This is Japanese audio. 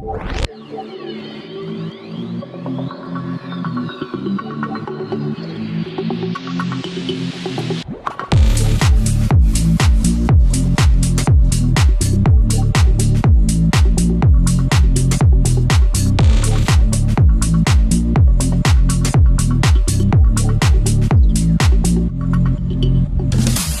you